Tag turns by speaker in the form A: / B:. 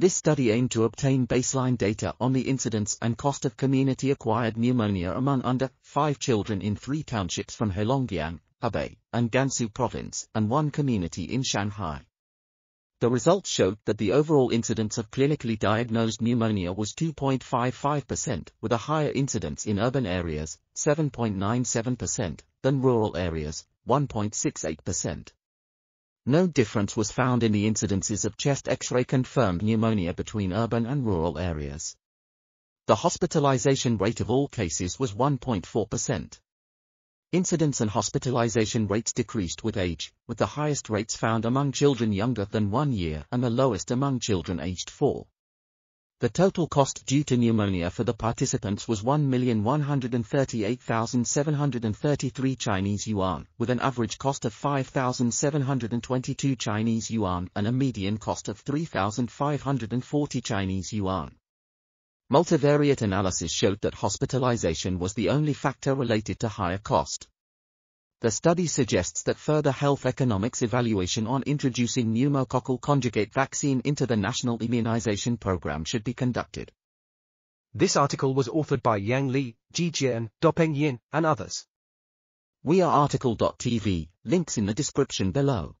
A: This study aimed to obtain baseline data on the incidence and cost of community-acquired pneumonia among under 5 children in three townships from Heilongjiang, Hebei, and Gansu province, and one community in Shanghai. The results showed that the overall incidence of clinically diagnosed pneumonia was 2.55%, with a higher incidence in urban areas, 7.97%, than rural areas, 1.68%. No difference was found in the incidences of chest X-ray confirmed pneumonia between urban and rural areas. The hospitalization rate of all cases was 1.4%. Incidence and hospitalization rates decreased with age, with the highest rates found among children younger than one year and the lowest among children aged four. The total cost due to pneumonia for the participants was 1,138,733 Chinese yuan, with an average cost of 5,722 Chinese yuan and a median cost of 3,540 Chinese yuan. Multivariate analysis showed that hospitalization was the only factor related to higher cost. The study suggests that further health economics evaluation on introducing pneumococcal conjugate vaccine into the national immunization program should be conducted.
B: This article was authored by Yan Li, Zhijie An, Dapeng Yin, and others.
A: We are RTCL.TV, links in the description below.